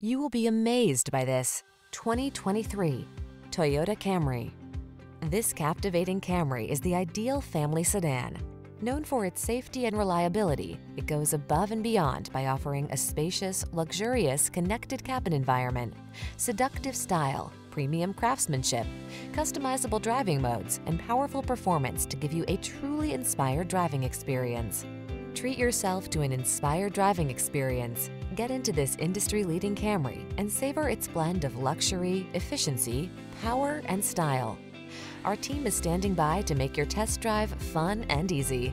You will be amazed by this 2023 Toyota Camry. This captivating Camry is the ideal family sedan. Known for its safety and reliability, it goes above and beyond by offering a spacious, luxurious, connected cabin environment, seductive style, premium craftsmanship, customizable driving modes, and powerful performance to give you a truly inspired driving experience. Treat yourself to an inspired driving experience. Get into this industry-leading Camry and savor its blend of luxury, efficiency, power, and style. Our team is standing by to make your test drive fun and easy.